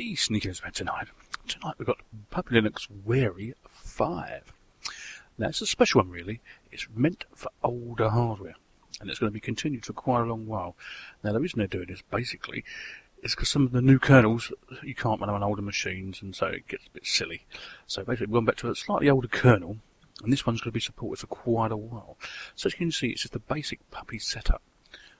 Hey, Sneakers Man tonight. Tonight we've got Puppy Linux Wary 5. Now it's a special one really. It's meant for older hardware. And it's going to be continued for quite a long while. Now the reason they're doing this basically is because some of the new kernels you can't run on older machines and so it gets a bit silly. So basically we're going back to a slightly older kernel and this one's going to be supported for quite a while. So as you can see it's just a basic puppy setup.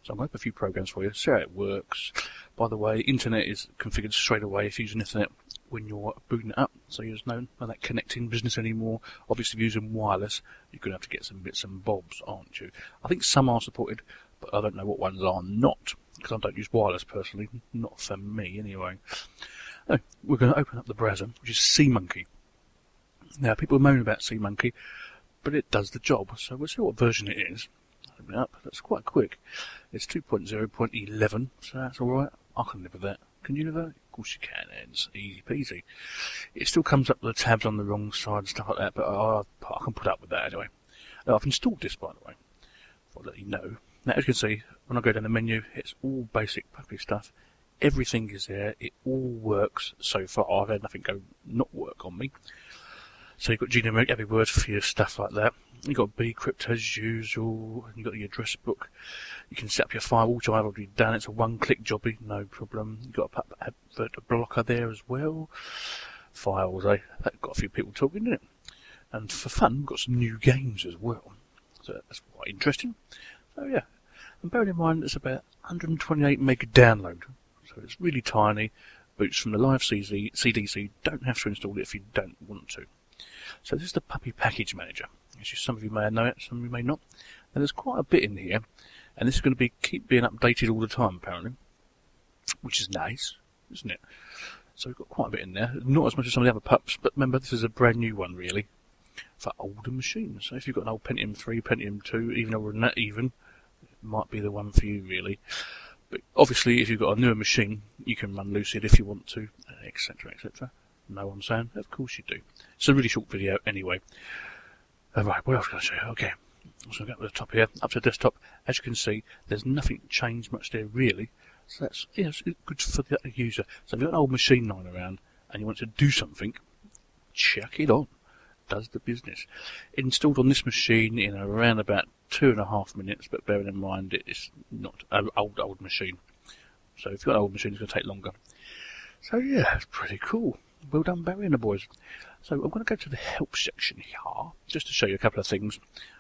So I'm going to have a few programs for you, see how it works. By the way, internet is configured straight away if you're using Ethernet when you're booting it up, so there's no, no that connecting business anymore. Obviously, if you're using wireless, you're going to have to get some bits and bobs, aren't you? I think some are supported, but I don't know what ones are not, because I don't use wireless personally, not for me anyway. Anyway, we're going to open up the browser, which is SeaMonkey. Now, people moan about SeaMonkey, but it does the job, so we'll see what version it is open it up. That's quite quick. It's 2.0.11, so that's alright. I can live with that. Can you live with that? Of course you can, it's easy peasy. It still comes up with the tabs on the wrong side and stuff like that, but I, I can put up with that anyway. Now, I've installed this, by the way. I'll let you know. Now, as you can see, when I go down the menu, it's all basic puppy stuff. Everything is there. It all works so far. I've had nothing go not work on me. So you've got generic AbiWord for your stuff like that. You've got bcrypt as usual. You've got the address book. You can set up your firewall, which I've already done. It's a one-click jobby, no problem. You've got a advert blocker there as well. Files, eh? That got a few people talking, didn't it? And for fun, we've got some new games as well. So that's quite interesting. So yeah. And bearing in mind, it's about 128 meg download. So it's really tiny. Boots from the live CD, so you don't have to install it if you don't want to. So this is the Puppy Package Manager. As you, some of you may know it, some of you may not. And there's quite a bit in here, and this is going to be keep being updated all the time apparently, which is nice, isn't it? So we've got quite a bit in there. Not as much as some of the other pups, but remember this is a brand new one really for older machines. So if you've got an old Pentium 3, Pentium 2, even older than that even, it might be the one for you really. But obviously if you've got a newer machine, you can run Lucid if you want to, etc, etc. What I'm saying? Of course you do. It's a really short video anyway. Uh, right, what else can I show you? Okay, so go up to the top here, up to the desktop. As you can see, there's nothing changed much there really. So that's yeah, it's good for the user. So if you've got an old machine lying around and you want to do something, chuck it on. Does the business. Installed on this machine in around about two and a half minutes, but bearing in mind it's not an old, old machine. So if you've got an old machine, it's going to take longer. So yeah, it's pretty cool. Well done, Barry and the boys. So I'm going to go to the help section here, just to show you a couple of things.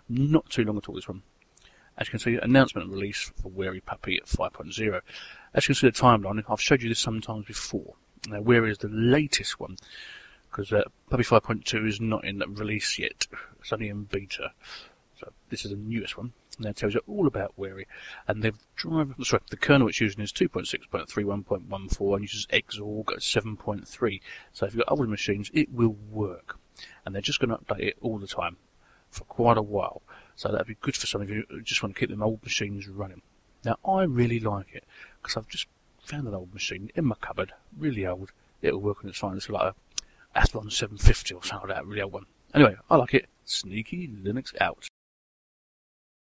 Not too long at all, this one. As you can see, announcement and release for Wary Puppy 5.0. As you can see the timeline, I've showed you this sometimes before. Now, Wary is the latest one, because uh, Puppy 5.2 is not in release yet. It's only in beta. So this is the newest one and that tells you all about Wary. And they've driven, sorry, the kernel it's using is 2.6.31.14 and uses Xorg 7.3. So if you've got older machines, it will work. And they're just going to update it all the time for quite a while. So that'd be good for some of you who just want to keep them old machines running. Now, I really like it because I've just found an old machine in my cupboard, really old. It'll work on its fine. It's like a Athlon 750 or something like that, really old one. Anyway, I like it. Sneaky Linux out.